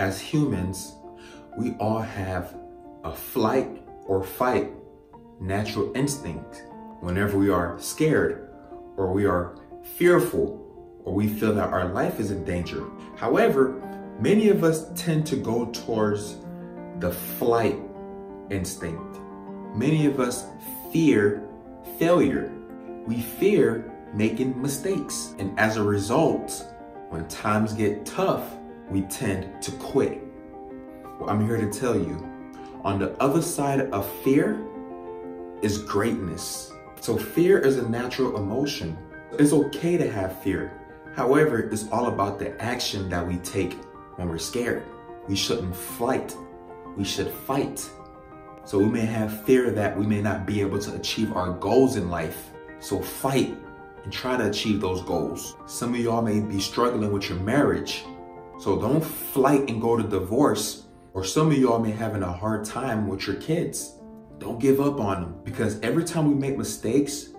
as humans, we all have a flight or fight natural instinct whenever we are scared or we are fearful or we feel that our life is in danger. However, many of us tend to go towards the flight instinct. Many of us fear failure. We fear making mistakes. And as a result, when times get tough, we tend to quit. Well, I'm here to tell you, on the other side of fear is greatness. So fear is a natural emotion. It's okay to have fear. However, it's all about the action that we take when we're scared. We shouldn't flight. We should fight. So we may have fear that we may not be able to achieve our goals in life. So fight and try to achieve those goals. Some of y'all may be struggling with your marriage. So don't flight and go to divorce. Or some of y'all may having a hard time with your kids. Don't give up on them because every time we make mistakes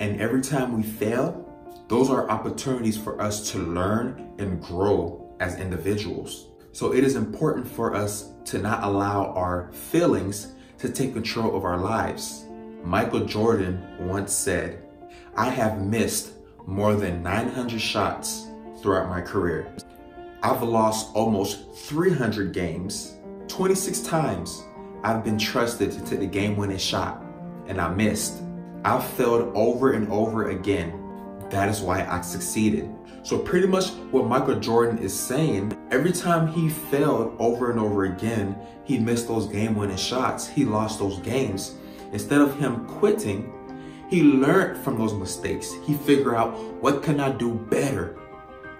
and every time we fail, those are opportunities for us to learn and grow as individuals. So it is important for us to not allow our feelings to take control of our lives. Michael Jordan once said, I have missed more than 900 shots throughout my career. I've lost almost 300 games. 26 times I've been trusted to take the game winning shot and I missed. I've failed over and over again. That is why I succeeded. So pretty much what Michael Jordan is saying, every time he failed over and over again, he missed those game winning shots. He lost those games. Instead of him quitting, he learned from those mistakes. He figured out what can I do better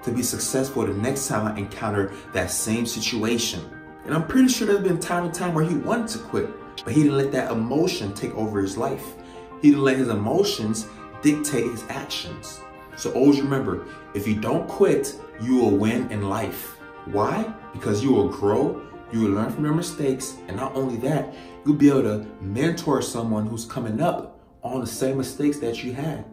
to be successful the next time I encounter that same situation. And I'm pretty sure there's been time and time where he wanted to quit, but he didn't let that emotion take over his life. He didn't let his emotions dictate his actions. So always remember, if you don't quit, you will win in life. Why? Because you will grow, you will learn from your mistakes, and not only that, you'll be able to mentor someone who's coming up on the same mistakes that you had.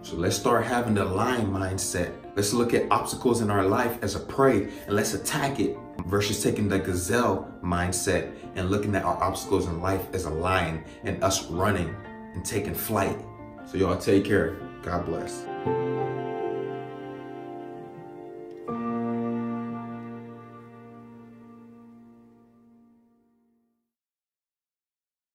So let's start having the lion mindset. Let's look at obstacles in our life as a prey and let's attack it versus taking the gazelle mindset and looking at our obstacles in life as a lion and us running and taking flight. So y'all take care. God bless.